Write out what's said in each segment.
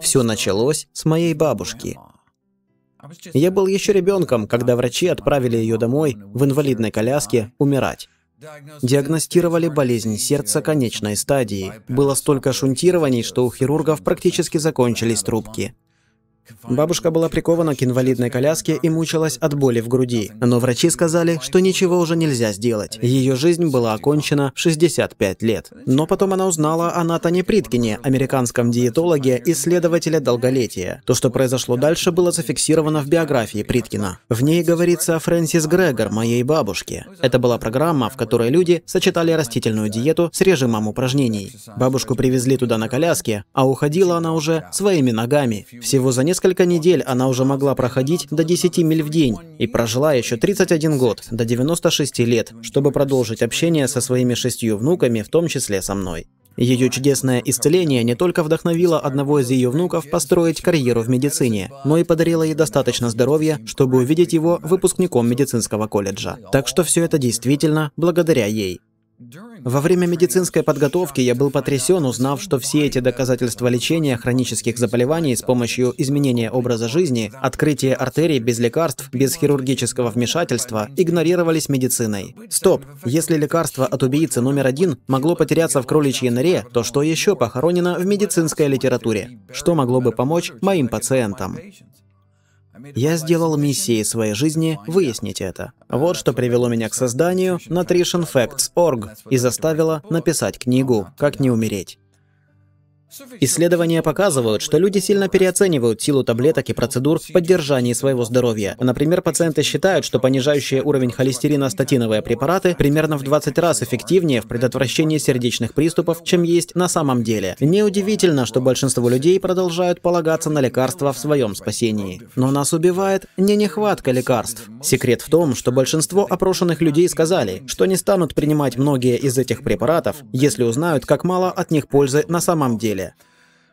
Все началось с моей бабушки. Я был еще ребенком, когда врачи отправили ее домой в инвалидной коляске умирать. Диагностировали болезнь сердца конечной стадии. Было столько шунтирований, что у хирургов практически закончились трубки. Бабушка была прикована к инвалидной коляске и мучилась от боли в груди. Но врачи сказали, что ничего уже нельзя сделать. Ее жизнь была окончена в 65 лет. Но потом она узнала о Натане Приткине, американском диетологе, исследователе долголетия. То, что произошло дальше, было зафиксировано в биографии Приткина. В ней говорится о Фрэнсис Грегор, моей бабушке. Это была программа, в которой люди сочетали растительную диету с режимом упражнений. Бабушку привезли туда на коляске, а уходила она уже своими ногами. Всего за несколько несколько недель она уже могла проходить до 10 миль в день и прожила еще 31 год, до 96 лет, чтобы продолжить общение со своими шестью внуками, в том числе со мной. Ее чудесное исцеление не только вдохновило одного из ее внуков построить карьеру в медицине, но и подарило ей достаточно здоровья, чтобы увидеть его выпускником медицинского колледжа. Так что все это действительно благодаря ей. Во время медицинской подготовки я был потрясен, узнав, что все эти доказательства лечения хронических заболеваний с помощью изменения образа жизни, открытия артерий без лекарств, без хирургического вмешательства, игнорировались медициной. Стоп! Если лекарство от убийцы номер один могло потеряться в кроличьей норе, то что еще похоронено в медицинской литературе? Что могло бы помочь моим пациентам? Я сделал миссией своей жизни выяснить это. Вот что привело меня к созданию nutritionfacts.org и заставило написать книгу «Как не умереть». Исследования показывают, что люди сильно переоценивают силу таблеток и процедур в поддержании своего здоровья. Например, пациенты считают, что понижающие уровень холестерина статиновые препараты примерно в 20 раз эффективнее в предотвращении сердечных приступов, чем есть на самом деле. Неудивительно, что большинство людей продолжают полагаться на лекарства в своем спасении. Но нас убивает не нехватка лекарств. Секрет в том, что большинство опрошенных людей сказали, что не станут принимать многие из этих препаратов, если узнают, как мало от них пользы на самом деле деле.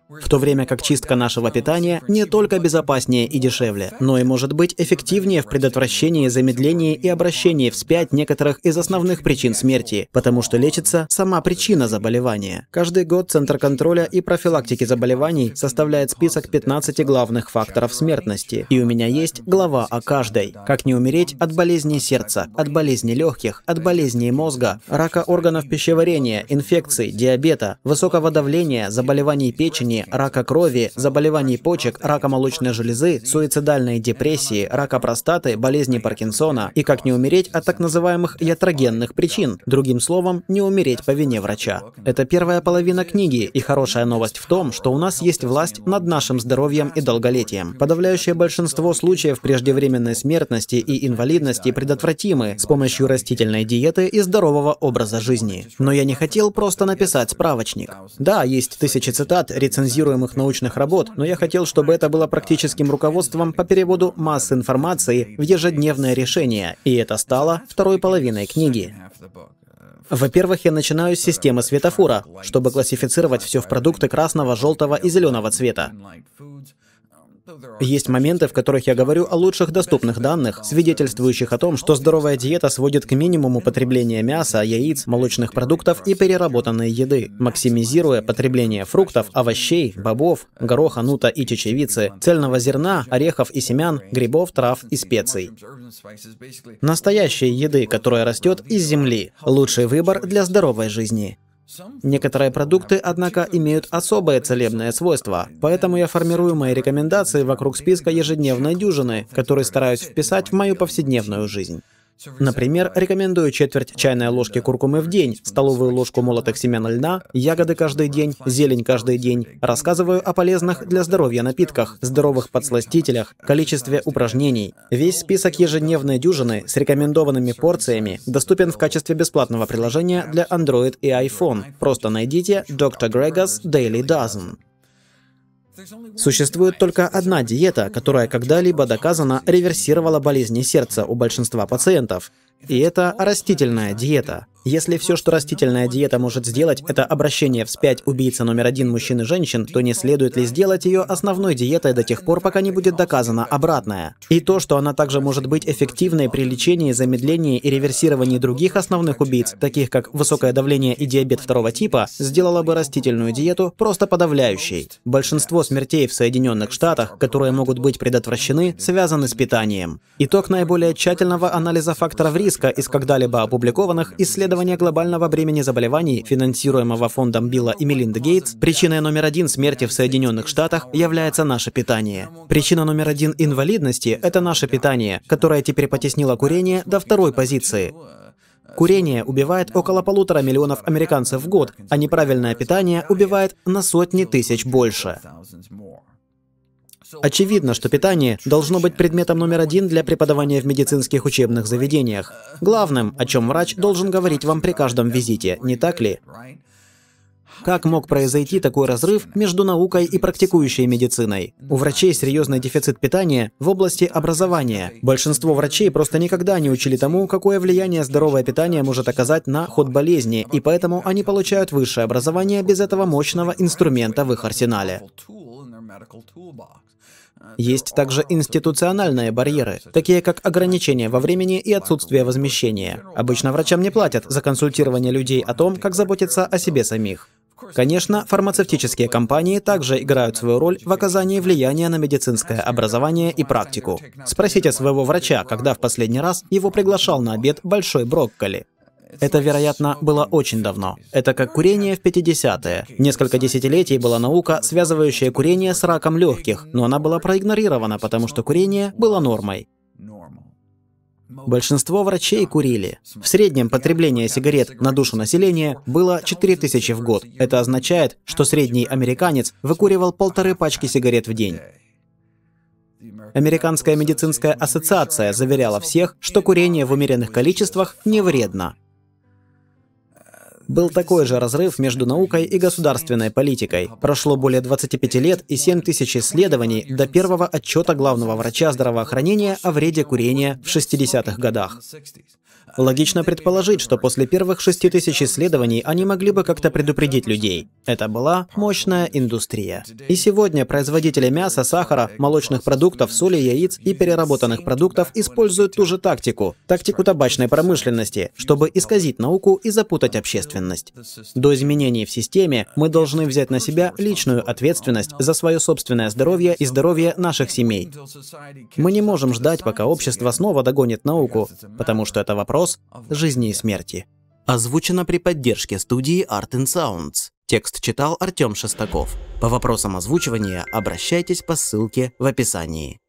В то время как чистка нашего питания не только безопаснее и дешевле, но и может быть эффективнее в предотвращении, замедлении и обращении вспять некоторых из основных причин смерти, потому что лечится сама причина заболевания. Каждый год Центр контроля и профилактики заболеваний составляет список 15 главных факторов смертности, и у меня есть глава о каждой. Как не умереть от болезни сердца, от болезни легких, от болезней мозга, рака органов пищеварения, инфекций, диабета, высокого давления, заболеваний печени, печени, рака крови, заболеваний почек, рака молочной железы, суицидальной депрессии, рака простаты, болезни Паркинсона и как не умереть от так называемых ятрогенных причин. Другим словом, не умереть по вине врача. Это первая половина книги, и хорошая новость в том, что у нас есть власть над нашим здоровьем и долголетием. Подавляющее большинство случаев преждевременной смертности и инвалидности предотвратимы с помощью растительной диеты и здорового образа жизни. Но я не хотел просто написать справочник. Да, есть тысячи цитат, рецензий рецензируемых научных работ, но я хотел, чтобы это было практическим руководством по переводу массы информации в ежедневное решение, и это стало второй половиной книги. Во-первых, я начинаю с системы светофора, чтобы классифицировать все в продукты красного, желтого и зеленого цвета. Есть моменты, в которых я говорю о лучших доступных данных, свидетельствующих о том, что здоровая диета сводит к минимуму потребление мяса, яиц, молочных продуктов и переработанной еды, максимизируя потребление фруктов, овощей, бобов, гороха, нута и чечевицы, цельного зерна, орехов и семян, грибов, трав и специй. Настоящей еды, которая растет из земли. Лучший выбор для здоровой жизни. Некоторые продукты, однако, имеют особое целебное свойство, поэтому я формирую мои рекомендации вокруг списка ежедневной дюжины, который стараюсь вписать в мою повседневную жизнь. Например, рекомендую четверть чайной ложки куркумы в день, столовую ложку молотых семян льна, ягоды каждый день, зелень каждый день. Рассказываю о полезных для здоровья напитках, здоровых подсластителях, количестве упражнений. Весь список ежедневной дюжины с рекомендованными порциями доступен в качестве бесплатного приложения для Android и iPhone. Просто найдите Dr. Gregor's Daily Dozen. Существует только одна диета, которая когда-либо доказано реверсировала болезни сердца у большинства пациентов. И это растительная диета. Если все, что растительная диета может сделать, это обращение вспять убийца номер один мужчин и женщин, то не следует ли сделать ее основной диетой до тех пор, пока не будет доказано обратное? И то, что она также может быть эффективной при лечении, замедлении и реверсировании других основных убийц, таких как высокое давление и диабет второго типа, сделало бы растительную диету просто подавляющей. Большинство смертей в Соединенных Штатах, которые могут быть предотвращены, связаны с питанием. Итог наиболее тщательного анализа факторов риска из когда-либо опубликованных исследований исследования глобального бремени заболеваний, финансируемого фондом Билла и Мелинды Гейтс, причиной номер один смерти в Соединенных Штатах является наше питание. Причина номер один инвалидности – это наше питание, которое теперь потеснило курение до второй позиции. Курение убивает около полутора миллионов американцев в год, а неправильное питание убивает на сотни тысяч больше. Очевидно, что питание должно быть предметом номер один для преподавания в медицинских учебных заведениях. Главным, о чем врач должен говорить вам при каждом визите, не так ли? Как мог произойти такой разрыв между наукой и практикующей медициной? У врачей серьезный дефицит питания в области образования. Большинство врачей просто никогда не учили тому, какое влияние здоровое питание может оказать на ход болезни, и поэтому они получают высшее образование без этого мощного инструмента в их арсенале. Есть также институциональные барьеры, такие как ограничения во времени и отсутствие возмещения. Обычно врачам не платят за консультирование людей о том, как заботиться о себе самих. Конечно, фармацевтические компании также играют свою роль в оказании влияния на медицинское образование и практику. Спросите своего врача, когда в последний раз его приглашал на обед большой брокколи. Это, вероятно, было очень давно. Это как курение в 50-е. Несколько десятилетий была наука, связывающая курение с раком легких, но она была проигнорирована, потому что курение было нормой. Большинство врачей курили. В среднем потребление сигарет на душу населения было 4000 в год. Это означает, что средний американец выкуривал полторы пачки сигарет в день. Американская медицинская ассоциация заверяла всех, что курение в умеренных количествах не вредно. Был такой же разрыв между наукой и государственной политикой. Прошло более 25 лет и 7 тысяч исследований до первого отчета главного врача здравоохранения о вреде курения в 60-х годах. Логично предположить, что после первых шести тысяч исследований они могли бы как-то предупредить людей. Это была мощная индустрия. И сегодня производители мяса, сахара, молочных продуктов, соли, яиц и переработанных продуктов используют ту же тактику, тактику табачной промышленности, чтобы исказить науку и запутать общественность. До изменений в системе мы должны взять на себя личную ответственность за свое собственное здоровье и здоровье наших семей. Мы не можем ждать, пока общество снова догонит науку, потому что это вопрос жизни и смерти. Озвучено при поддержке студии Art and Sounds. Текст читал Артем Шестаков. По вопросам озвучивания обращайтесь по ссылке в описании.